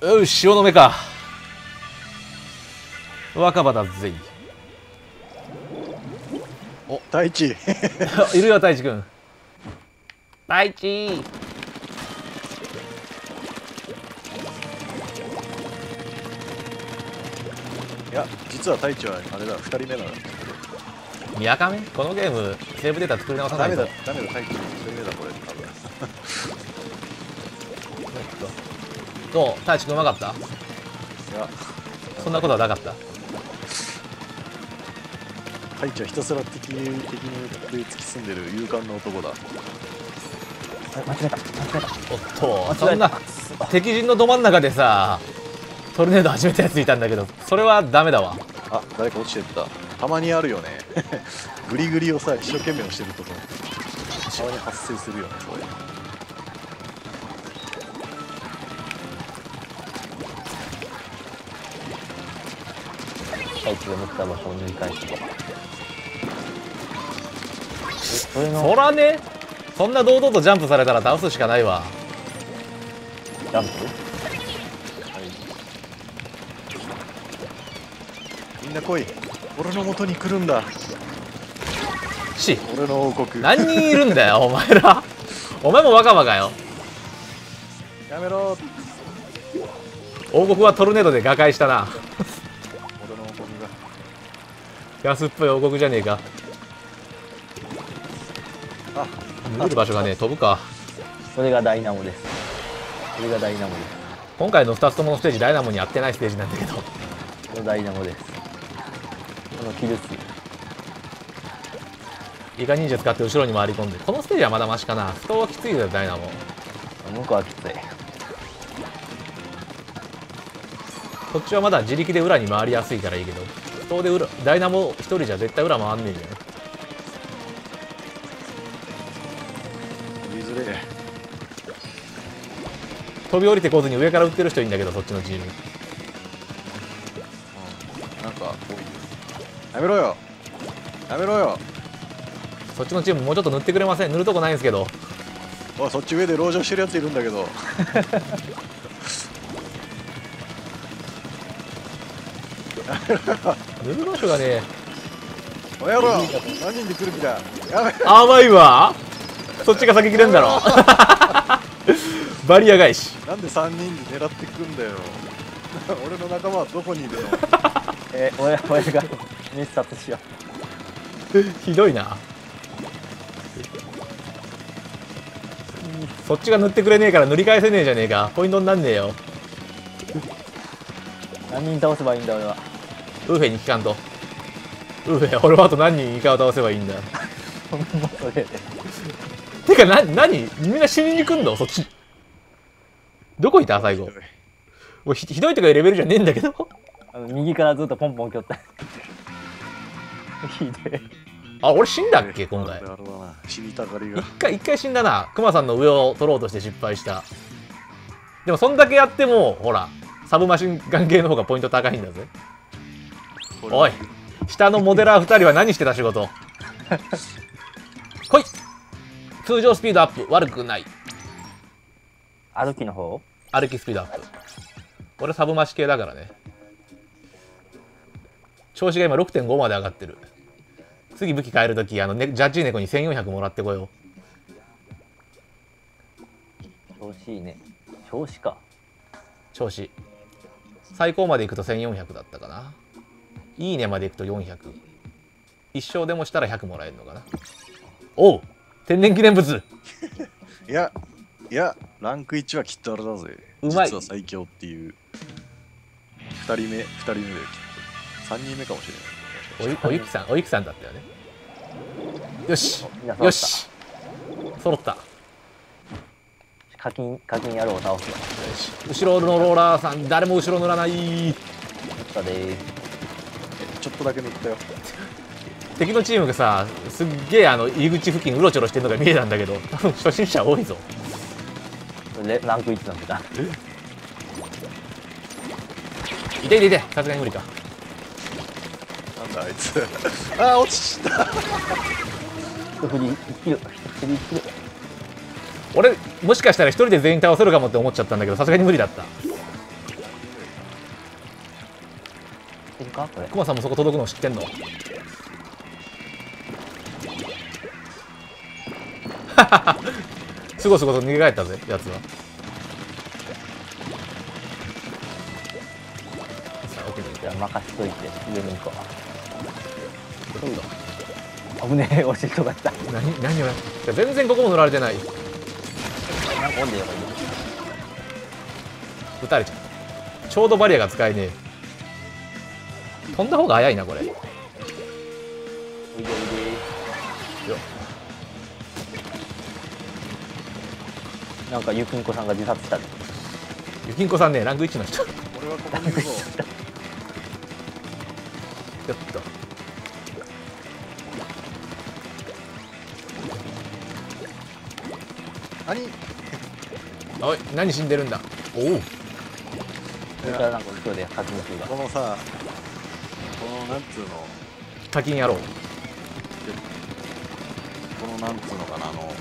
よし潮の目か。若葉だぜ。お太一。いるよ太一くん。太一。いや実は太一はあれだ2人目な。のやかめこのゲームセーブデータ作り直さなダメだいとダメだ太一。1人目だこれどう太一くんうまかった？いや。そんなことはなかった？太一はひたすら敵に敵に食い突き進んでる勇敢な男だ。あ間違えた間違えた。おっとそんなた敵陣のど真ん中でさトルネード始めたやついたんだけどそれはダメだわ。あ誰か落ちてった。たまにあるよね。グリグリをさ一生懸命押してるとさたまに発生するよねそれ太一が向った場所を塗り返して。えそれのそらね。そんな堂々とジャンプされたら倒すしかないわ。ジャンプ？みんな来い。俺の元に来るんだ。し。俺の王国。何人いるんだよ お前ら。お前も若葉かよ。やめろ。王国はトルネードで瓦解したな安っぽい王国じゃねえかあ逃げる場所がね飛ぶかそれがダイナモですそれがダイナモです今回の2つとものステージダイナモにやってないステージなんだけど。このダイナモですこのキル数イカ忍者使って後ろに回り込んで。このステージはまだマシかな？人はきついよダイナモ。向こうはきつい。こっちはまだ自力で裏に回りやすいからいいけど人で裏ダイナモ1人じゃ絶対裏回んねえじゃん飛び降りてこずに上から撃ってる人いいんだけどそっちのチーム。なんか多いよ。やめろよ。やめろよ。そっちのチームもうちょっと塗ってくれません？塗るとこないんですけど。おいそっち上で籠城してるやついるんだけど 塗る場所がねおやろ何人で来る気だ。やめ甘いわ。そっちが先切れんだろ。バリア返し。なんで3人で狙ってくんだよ。俺の仲間はどこにいるの？え俺俺が熱殺しよひどいな。そっちが塗ってくれねえから塗り返せねえじゃねえか。ポイントになんねえよ。う何人倒せばいいんだ俺はウーフェに聞かんと。ウーフェ俺はあと何人イカを倒せばいいんだ。もうそれ。でてかな何？みんな死にに来んの？そっち。どこいた？最後。もうひひどいとかいうレベルじゃねえんだけど。あの右からずっとポンポンきょった。ひでえあ俺死んだっけ？今回。死にたがりが。一回一回死んだな。クマさんの上を取ろうとして失敗した。でもそんだけやってもほらサブマシンガン系の方がポイント高いんだぜおい。下のモデラー2人は何してた仕事？来い。通常スピードアップ。悪くない。歩きの方？歩きスピードアップ。俺サブマシ系だからね。調子が今6.5まで上がってる。次武器変えるときあの、ね、ジャッジ猫に1400もらってこよ調子いいね。調子か。う調子。最高までいくと1400だったかないいねまでいくと400一生でもしたら100もらえるのかな。おう天然記念物。いやいやランク1はきっとあれだぜ。うまい。実は最強っていう。2人目2人目できっと。3人目かもしれない。おゆおゆきさんおゆきさんだったよね。よし。よし。揃った。課金課金野郎を倒すわよし。後ろのローラーさん誰も後ろ塗らない。さでーすちょっとだけ塗ったよ。敵のチームがさすっげえあの入り口付近うろちょろしてるのが見えたんだけど多分 初心者多いぞ。レランク1なんだ。いていていてさすがに無理か。なんだあいつ。あー落ちた。一振り一キロ一振り一キロ俺もしかしたら一人で全員倒せるかもって思っちゃったんだけどさすがに無理だったか？これ。クマさんもそこ届くの知ってんの？すごいすごい逃げ帰ったぜやつは。じゃあ任しといて上に行こどこだう危ねえ落ちるとかった。何何をや？全然ここも乗られてない。なんかおんでよ。撃たれちゃう。ちょうどバリアが使えねえ飛んだ方が早いなこれ。なんかゆきんこさんが自殺したでゆきんこさんねランク1の人。よ俺はここにいるぞ。っと。何？おい何死んでるんだ？おおそれからなんか後ろで課金するが。このさこのなんつうの？課金やろう。このなんつうのかなあの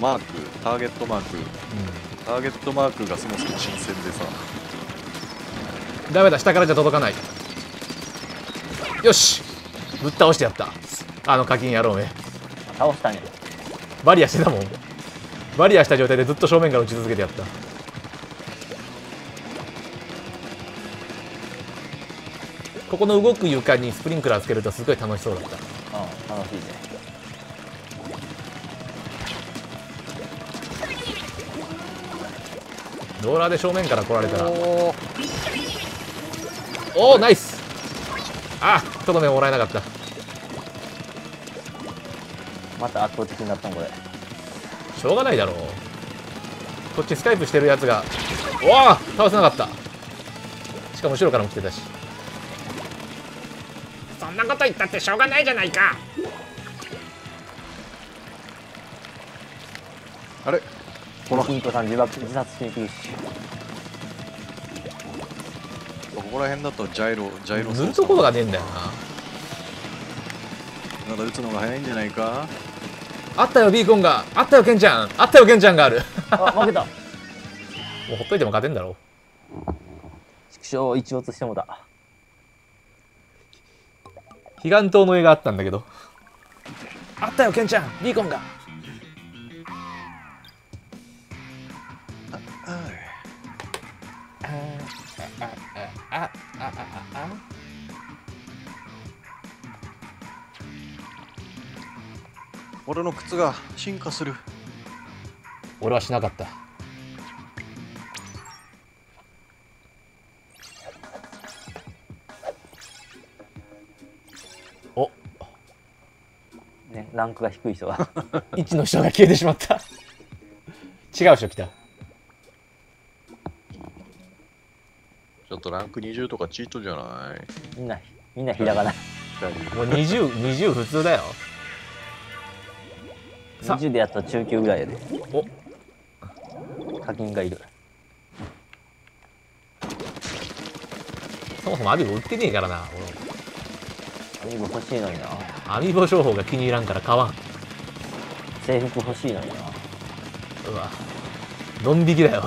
マークターゲットマーク。うターゲットマークがそもそも新鮮でさ。んダメだ下からじゃ届かない。よし。ぶっ倒してやった。あの課金野郎め倒したんや。バリアしてたもん。バリアした状態でずっと正面から打ち続けてやったここの動く床にスプリンクラーつけるとすごい楽しそうだった。うん楽しいね。ローラーで正面から来られたら。おー。おおナイス。あとどめもらえなかった。また圧倒的になったんこれ。しょうがないだろう。こっちスカイプしてるやつがおお倒せなかった。しかも後ろからも来てたし。そんなこと言ったってしょうがないじゃないか。あれ？ほら。ゆきんこさん自爆自殺しに来るし。ここら辺だとジャイロジャイロ塗るところがねえんだよな。まだ打つのが早いんじゃないか？あったよビーコンが。あったよケンちゃん。あったよケンちゃんがある。あ負けた。もうほっといても勝てんだろ。縮小一応としてもだ彼岸島の絵があったんだけど。あったよケンちゃん。ビーコンが。ああああ俺の靴が進化する。俺はしなかったランクが低い人が1 の人が消えてしまった。違う人来た。ちょっとランク20とかチートじゃない？みんなみんなひらがな。もう2020 20普通だよ。さ20でやったら中級ぐらいやで。お。課金がいる。そもそもアビボ売ってねえからなアミーボ欲しいのにな。俺アミーボ商法が気に入らんから買わん。制服欲しいのにな。うわ。ドン引きだよ。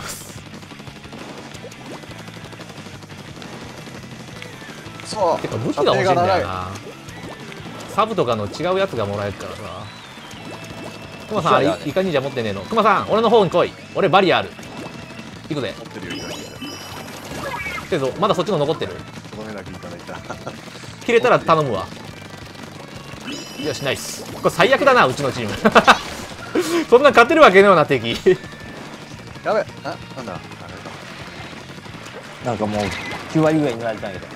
そう。てか武器が欲しいんだよな。サブとかの違うやつがもらえるからさ。クマさんあれイカ忍者持ってねえの。クマさん俺の方に来い。俺バリアある行くぜ。持ってるよいかに。けどまだそっちの残ってる切れたら頼むわ。よしナイス。これ最悪だなうちのチーム。そんな勝てるわけねえよな敵。やべあなんだ。あれかなんかもう9割ぐらいになられたんやけど。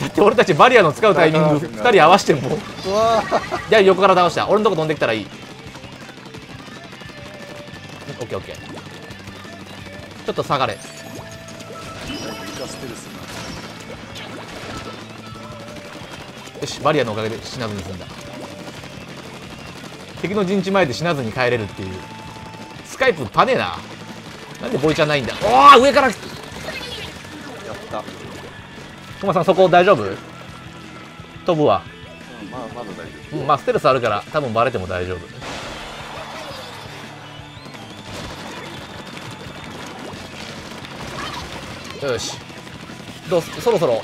だって俺たちバリアの使うタイミング2人合わせても。うわじゃあ横から倒した。俺のとこ飛んできたらいい。オッケーオッケー。ちょっと下がれよしバリアのおかげで死なずに済んだ。敵の陣地前で死なずに帰れるっていう。スカイプパネえな。なんでボイちゃんないんだ。おお上からやった、トマさんそこ大丈夫？飛ぶわ。うん、まあまだ大丈夫。うんまあステルスあるから多分バレても大丈夫。よし。どうすそろそろ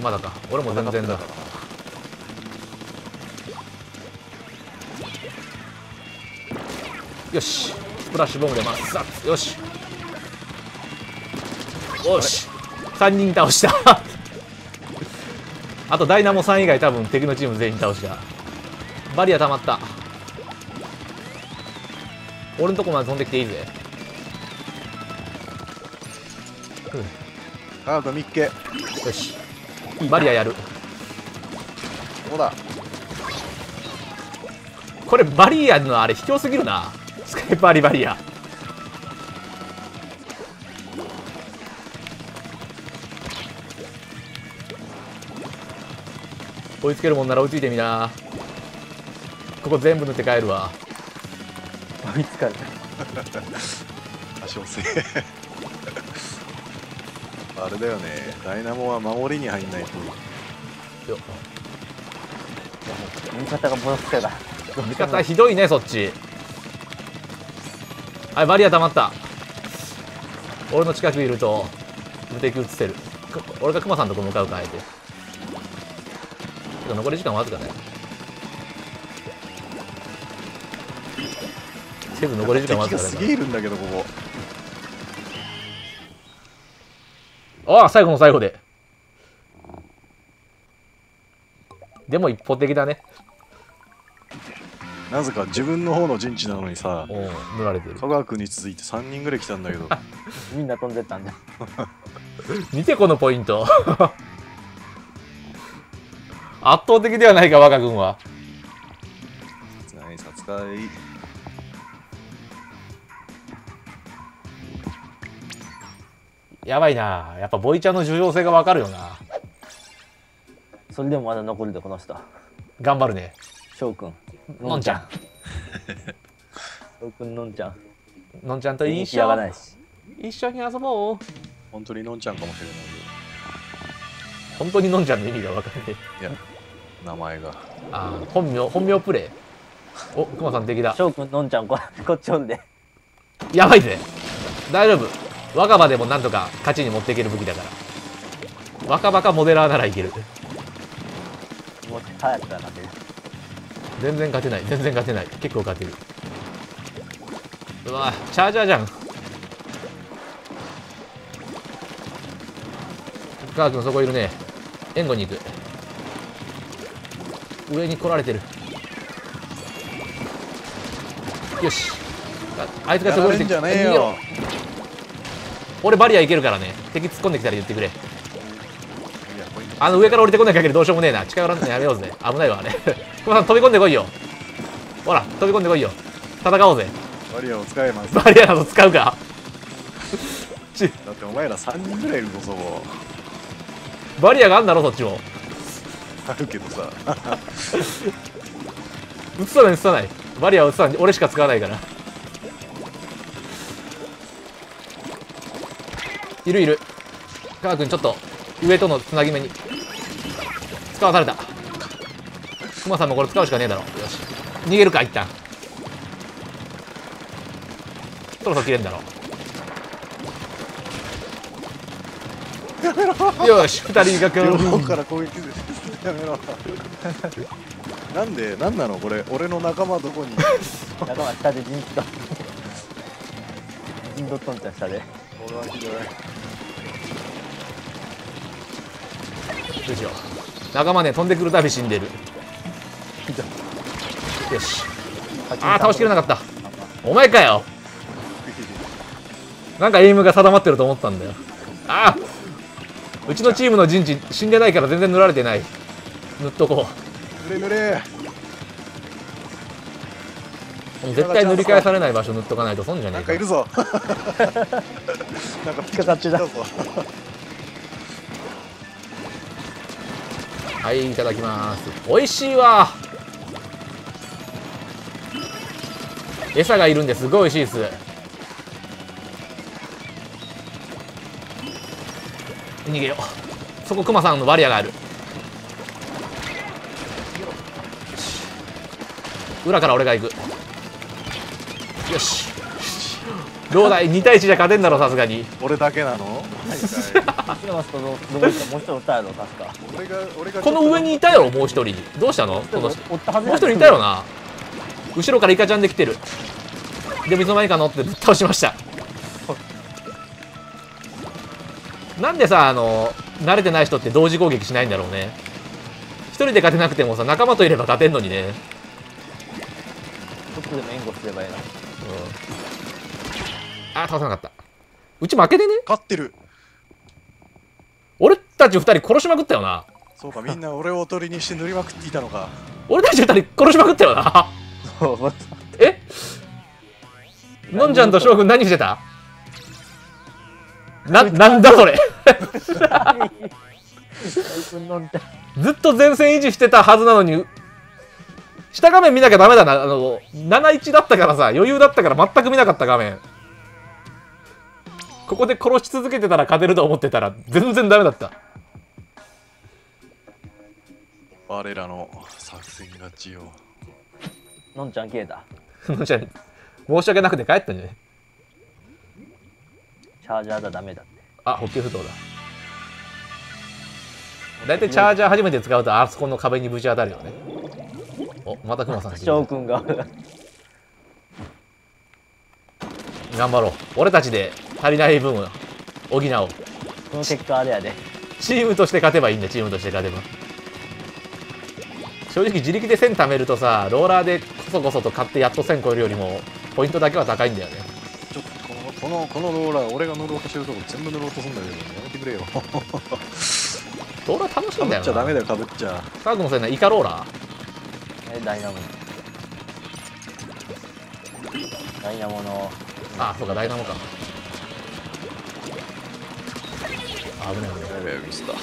まだか。俺も全然だ。よし。スプラッシュボムでマッサッよし。よし。3人倒した。あとダイナモさん以外多分敵のチーム全員倒した。バリア溜まった。俺のとこまで飛んできていいぜ。カードミッケ。よしバリアやる。どうだ？これバリアのあれ卑怯すぎるな。スカイパーリバリア。追いつけるもんなら追いついてみな。ここ全部塗って帰るわ。追いつかれ足遅いあれだよね。ダイナモは守りに入んないと。よ味方がボロつけだ味方ひどいねそっち。はいバリア溜まった。俺の近くいると無敵映せる。こ俺がクマさんのとこ向かうかあえて。残り時間わずかだよせず残り時間わずかだか敵がすげえいるんだけどここああ最後の最後で。でも一方的だね。なぜか自分の方の陣地なのにさ塗られてる。香川君に続いて3人ぐらい来たんだけど。みんな飛んでったんだ。見てこのポイント。圧倒的ではないか若君は。はい殺害やばいな。やっぱボイちゃんの重要性がわかるよな。それでもまだ残るでこの人。頑張るね。翔くん。のんちゃん。翔くんのんちゃん。のんちゃんと一緒。ないし。一緒に遊ぼう。本当にのんちゃんかもしれない本当にのんちゃんの意味がわかんない。いや名前が。あー本名本名プレイ。おくまさん敵だ。翔くんのんちゃんこ こっちおんで。やばいぜ。大丈夫若葉でもなんとか勝ちに持っていける武器だから。若葉かモデラーならいける。全然。勝てない全然勝てない。結構勝てる。うわチャージャーじゃん。カー君そこいるね。援護に行く。上に来られてる。よし。ああいつがやそこにられんじゃねえ逃げろ。よ俺バリアいけるからね。敵突っ込んできたら言ってくれ。あの上から降りてこない限りどうしようもねえな。近寄らんのやめようぜ。危ないわあれ。熊さん飛び込んでこいよ。ほら飛び込んでこいよ。戦おうぜ。バリアを使えます。バリアなど使うか。ちだってお前ら3人ぐらいいるぞそこ。バリアがあんだろそっちも。あるけどさ。映さない映さない。バリアは映さない。俺しか使わないからいるいる。カー君ちょっと上とのつなぎ目に。使わされた。クマさんもこれ使うしかねえだろ。よし。逃げるか一旦。そろそろ切れんだろ。よし二人が両方から攻撃する。やめろ。なんでなんなの？これ俺の仲間どこに？仲間下で陣地と陣取っとんちゃん下で。俺はひどいどうしよう仲間ね飛んでくるたび死んでる。よし。ああ倒しきれなかった。お前かよ。なんかエイムが定まってると思ったんだよ。ああうちのチームの陣地死んでないから全然塗られてない。塗っとこぬれぬれ。う絶対塗り返されない場所塗っとかないと損じゃねえか。なんかいるぞ。なんかピカかってたはいいただきます。美味しいわ。餌がいるんです。ごい美味しいです。逃げよう。そこクマさんのバリアがある。裏から俺が行く。よし。どうだい2対1じゃ勝てんだろさすがに。俺だけなの？こ行ったもう一人おったやろ確か。俺が俺がこの上にいたやろもう一人。どうしたの？このもう一人いたよな。後ろからイカちゃんで来てる。でもいつの間にか乗ってぶっ倒しました。なんでさあの慣れてない人って同時攻撃しないんだろうね。一人で勝てなくてもさ仲間といれば勝てんのにね。ちょっとでも援護すればいいなあ倒さなかった。うち負けてね？勝ってる。俺たち二人殺しまくったよな。そうかみんな俺をおとりにして塗りまくっていたのか。俺たち二人殺しまくったよな。そう え？のんちゃんと翔くん何してた？な、なんだそれ？ずっと前線維持してたはずなのに下画面見なきゃダメだな。あの71だったからさ余裕だったから全く見なかった画面ここで殺し続けてたら勝てると思ってたら全然ダメだった。我らの作戦勝ちよのんちゃん消えた。のんちゃん申し訳なくて帰ったんじゃねチャージャーだダメだって。あ補給不動だ。大体チャージャー初めて使うとあそこの壁にぶち当たるよね。おまたクマさん翔くんが。頑張ろう。俺たちで足りない分を補おう。この結果あれやで。チームとして勝てばいいんだチームとして勝てば。正直自力で1000貯めるとさローラーでこそこそと買ってやっと1000超えるよりもポイントだけは高いんだよね。ちょっとこのこのこのローラー俺が乗ろうとしてるとこ全部乗ろうとするんだけど やめてくれよ。かローラー楽しいぶんだよな。っちゃダメだよかぶっちゃ。サークもそうやなイカローラー。えダイナモ。ダイナモのあそうかダイナモかあ危ない危ない。やべえミスったラ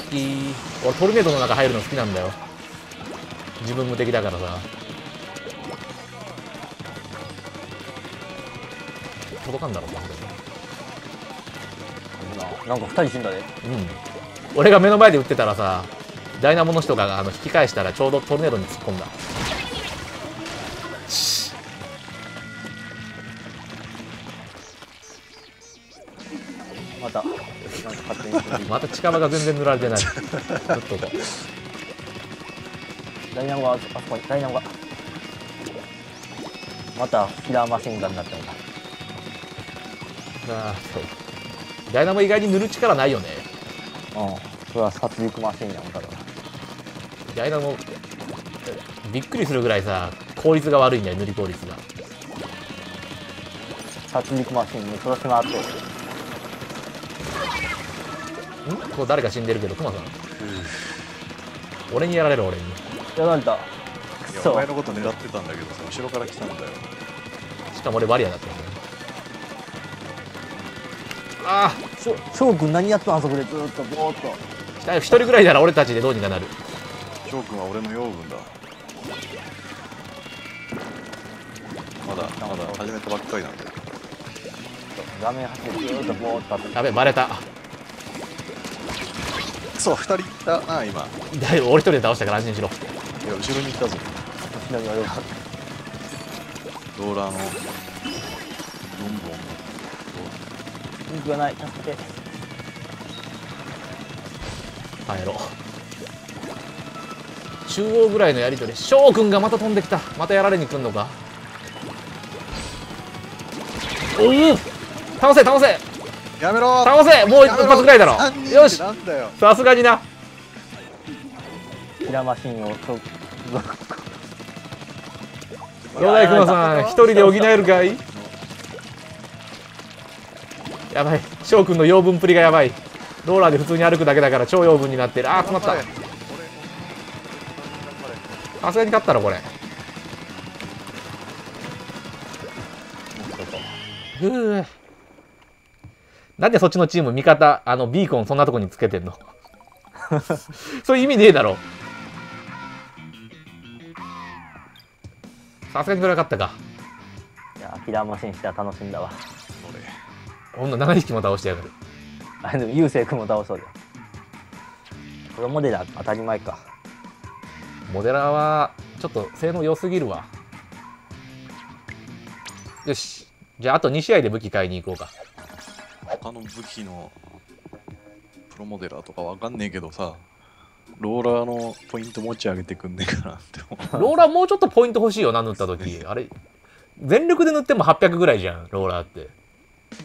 ッキー。俺トルネードの中入るの好きなんだよ。自分無敵だからさ。届かんだろうななんか二人死んだで。うん。俺が目の前で撃ってたらさダイナモの人があの引き返したらちょうどトルネードに突っ込んだまた近場が全然塗られてない。ちょっとこう。ダイナモがあそこにダイナモが。またキラーマシンガンになったのか。あーそう。ダイナモ意外に塗る力ないよね。うん。それは殺戮マシンやもんだろダイナモびっくりするぐらいさ効率が悪いんだよ塗り効率が。殺戮マシンに殺し回ってこう誰か死んでるけどクマさん。俺にやられる俺に。やられたいやお前のこと狙ってたんだけどさ後ろから来たんだよ。しかも俺バリアだったんだよあしょ翔くん何やったんあそこでずーっとぼーっと。あ一人ぐらいなら俺たちでどうにかなる。翔くんは俺の養分だ。まだまだ始めたばっかりなんだよ画面走ってずーっとぼーっと立って。やべバレたそう2人いたな今。いだいぶ俺一人で倒したから安心しろ。や後ろにいたぞ。後ろに俺がローラーの。4本ピンクがない。助けて。帰ろ。う中央ぐらいのやり取り。翔くんがまた飛んできた。またやられに来んのか。おお倒せ倒せやめろ。倒せ。もう一発ぐらいだろ。3人よし。なんだよ。さすがにな。キラーマシンをとどうだい熊さん一人で補えるかい？やばい。翔くんの養分っぷりがやばい。ローラーで普通に歩くだけだから超養分になってる。あー困った。俺さすがに勝ったろこれ。ふうなんでそっちのチーム味方あのビーコンそんなとこにつけてんの？そういう意味ねえだろ。さすがにこれは勝ったか。いやキラーマシンしては楽しんだわ。ほんの7匹も倒してやがる。あでも流星君も倒そうでこれモデルは当たり前か。モデラーはちょっと性能良すぎるわ。よし。じゃああと2試合で武器買いに行こうか他の武器のプロモデラーとかわかんねえけどさローラーのポイント持ち上げてくんねえかなって思う。ローラーもうちょっとポイント欲しいよな塗った時。あれ全力で塗っても800ぐらいじゃんローラーって。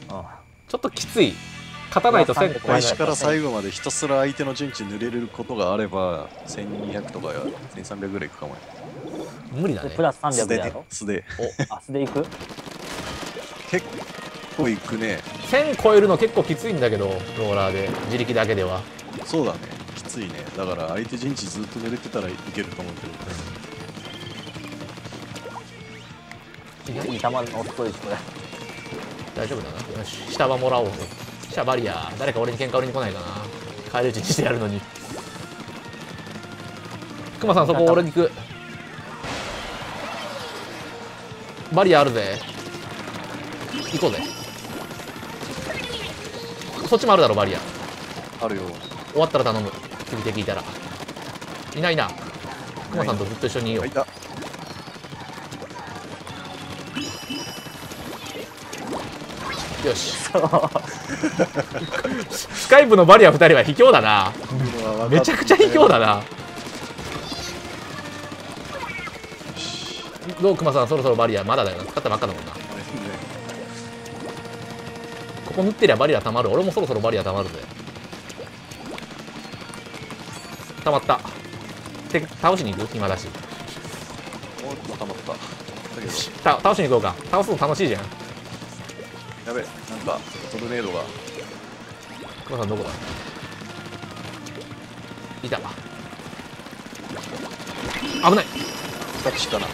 あちょっときつい。勝たないとせん300開始から。最後までひたすら相手の陣地塗れることがあれば1200とかや1300ぐらいいくかもよ。無理だね。でプラス300素でねやろ？素であ素でいく？結構いくね1000超えるの結構きついんだけどローラーで自力だけでは。そうだね。きついね。だから相手陣地ずっと塗れてたらいけると思うけど。いい球の遅いしこれ大丈夫だな。よし下はもらおう下バリア誰か俺に喧嘩売りに来ないかな。帰り討ちにしてやるのに。クマさんそこ俺に行く。バリアあるぜ。行こうぜそっちもあるだろバリア。あるよ。終わったら頼む。次敵いたら。いないな。クマさんとずっと一緒にいよう。あいた。よし。スカイプのバリア2人は卑怯だな。めちゃくちゃ卑怯だな。どうクマさんそろそろバリアまだだよな。使ったばっかだもんなここ塗ってりゃバリアたまる。俺もそろそろバリアたまるぜ。たまった。て倒しに行く？暇だし。もう固まった。だけどた倒しに行こうか。倒すの楽しいじゃん。やべなんかトルネードが。クマさんどこだ？いたわ。危ない。2つしたな。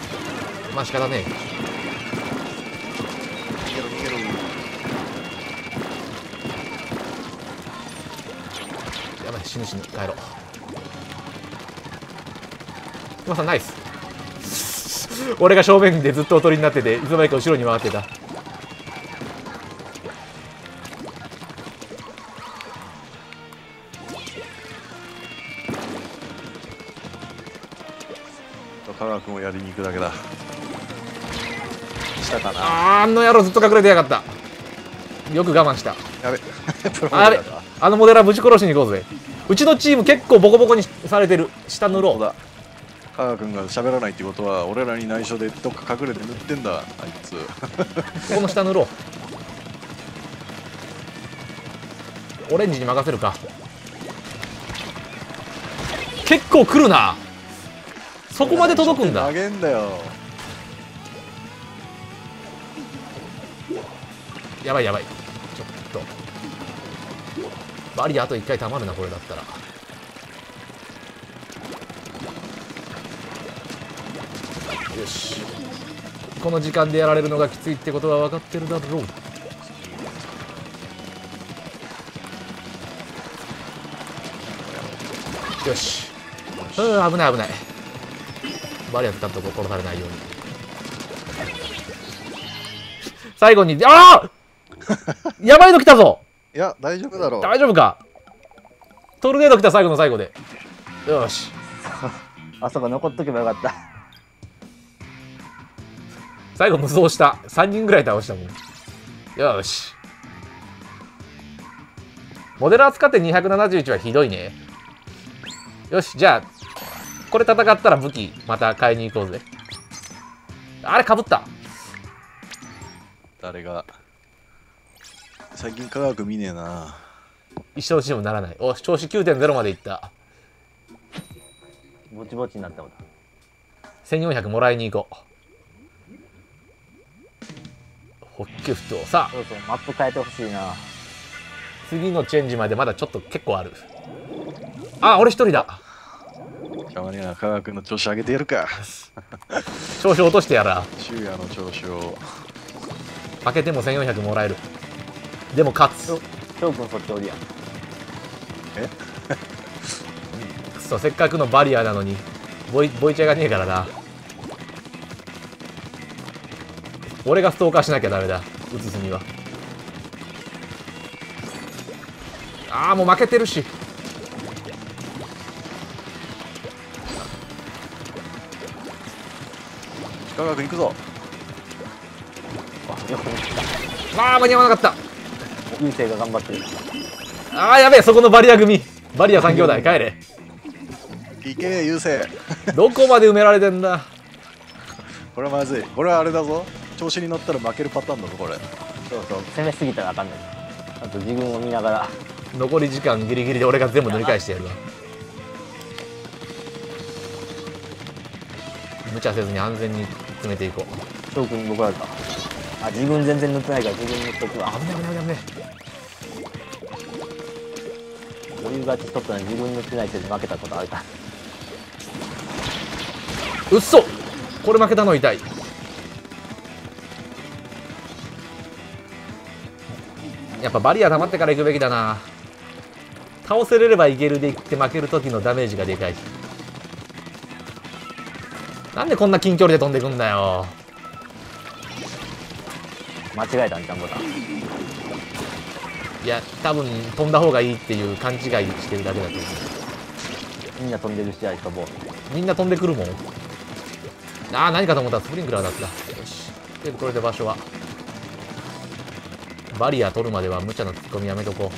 まあ仕方ね逃死ぬ死ぬ帰ろう。クマさんナイス。俺が正面でずっとおとりになってていつの間にか後ろに回ってた。香川君をやりに行くだけだ。したかなあの野郎ずっと隠れてやがった。よく我慢した。やべ。あれ あのモデラーぶち殺しに行こうぜうちのチーム結構ボコボコにされてる。下塗ろうだ。香川君が喋らないってことは俺らに内緒でどっか隠れて塗ってんだあいつ。ここの下塗ろうオレンジに任せるか。結構来るな。そこまで届くんだ。投げんだよ。やばいやばいバリアあと1回たまるなこれだったら。よし。この時間でやられるのがきついってことは分かってるだろう。よし。うん危ない危ない。バリア使っとこう殺されないように。最後にああ やばいの来たぞいや大丈夫だろう。大丈夫か？トルネード来た最後の最後で。よし。あそこ残っとけばよかった。最後無双した。3人ぐらい倒したもん。よし。モデラー使って271はひどいね。よしじゃあこれ戦ったら武器また買いに行こうぜ。あれかぶった。誰が？最近科学見ねえな。一生チームならない。お調子9.0までいった。ぼちぼちになったもん1400もらいに行こう。ホッケ不当さあ。そうそうマップ変えてほしいな。次のチェンジまでまだちょっと結構ある。あ俺一人だ。たまには科学の調子上げてやるか。調子落としてやら。昼夜の調子を。負けても1400もらえるでも勝つ。翔くんそっちおるやんく そせっかくのバリアなのにボイボイチャがねえからな。俺がストーカーしなきゃダメだ映すには。ああもう負けてるし。科学行くぞ。まあ間に合わなかっ優勢が頑張ってるたあーやべえそこのバリア組。バリア3兄弟帰れ。いけ優勢。どこまで埋められてんだ。これはまずい。これはあれだぞ。調子に乗ったら負けるパターンだぞこれ。そうそう。攻めすぎたらあかんねん。あと自分を見ながら。残り時間ギリギリで俺が全部塗り返してやるわ。無茶せずに安全に詰めていこう。翔くんに怒られたあ自分全然塗ってないから自分塗っとくわ。危ない危ない危ない。余裕勝ちしとったのに自分塗ってないせいで負けたことあるか。らうっそ。これ負けたの痛い。やっぱバリア溜まってから行くべきだな。倒せれればいけるでいって負ける時のダメージがでかいなんでこんな近距離で飛んでくんだよ間違えたんちゃんボタン。いや多分飛んだ方がいいっていう勘違いしてるだけだと思う。みんな飛んでる試合飛ぼうみんな飛んでくるもん。ああ何かと思ったらスプリンクラーだった。よし。でこれで場所は。バリア取るまでは無茶なツッコミやめとこ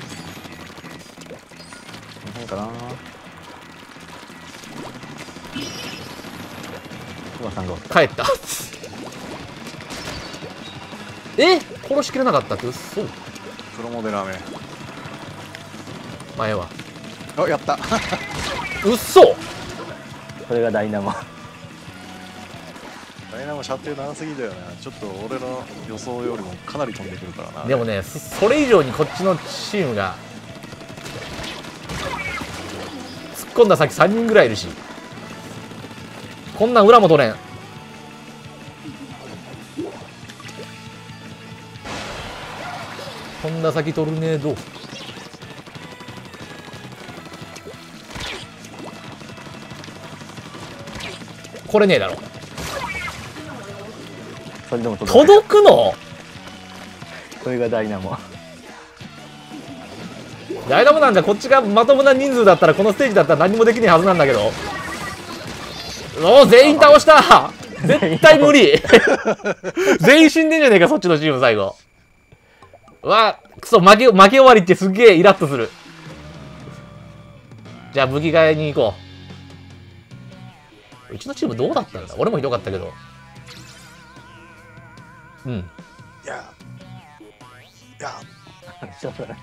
なんかな。クマさんがう帰ったえ殺しきれなかったってうっそプロモデラーめ前は。あやった。うっそそれがダイナモ。ダイナモ射程長すぎだよね。ちょっと俺の予想よりもかなり飛んでくるからな。でもねそそれ以上にこっちのチームが突っ込んだ先3人ぐらいいるし。こんなん裏も取れん飛んだ先トルネードこれねえだろ。それでも届く。の？それがダイナモ。ダイナモなんかこっちがまともな人数だったらこのステージだったら何もできないはずなんだけど。おお全員倒した。絶対無理。全員死んでんじゃねえかそっちのチーム最後うわくそ負け負け終わりってすげえイラッとする。じゃあ武器替えに行こう。うちのチームどうだったんだ？俺もひどかったけど。うん。いやいや。しょうがない